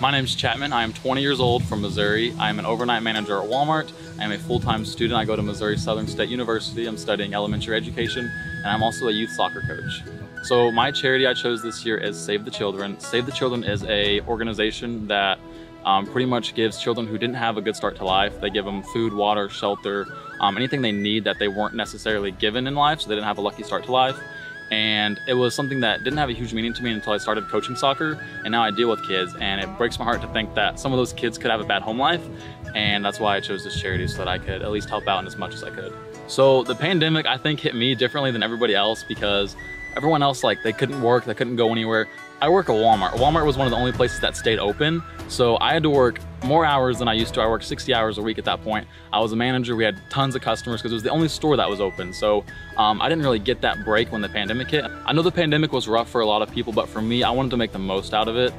My name is Chapman. I am 20 years old from Missouri. I am an overnight manager at Walmart. I am a full-time student. I go to Missouri Southern State University. I'm studying elementary education, and I'm also a youth soccer coach. So my charity I chose this year is Save the Children. Save the Children is a organization that um, pretty much gives children who didn't have a good start to life. They give them food, water, shelter, um, anything they need that they weren't necessarily given in life, so they didn't have a lucky start to life and it was something that didn't have a huge meaning to me until I started coaching soccer and now I deal with kids and it breaks my heart to think that some of those kids could have a bad home life and that's why I chose this charity so that I could at least help out in as much as I could. So the pandemic I think hit me differently than everybody else because everyone else like they couldn't work, they couldn't go anywhere. I work at Walmart. Walmart was one of the only places that stayed open. So I had to work more hours than I used to. I worked 60 hours a week at that point. I was a manager. We had tons of customers because it was the only store that was open. So um, I didn't really get that break when the pandemic hit. I know the pandemic was rough for a lot of people, but for me, I wanted to make the most out of it.